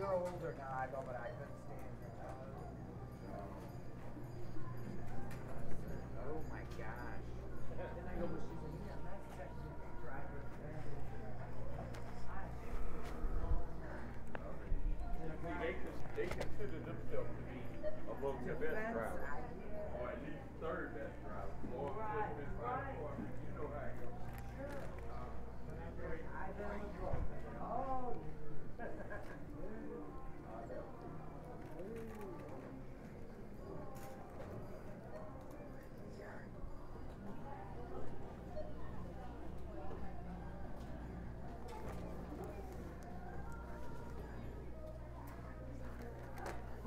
Chicago, but I couldn't stand it. Oh my gosh. Then I go, but she's like, yeah, that's technically driver. They, they consider themselves to be among the best drivers, or at least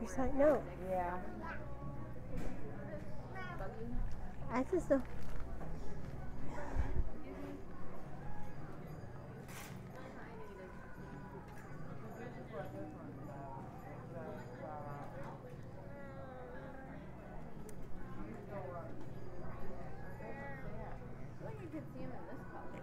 He's like, no. Yeah. I just don't. could see him in this color.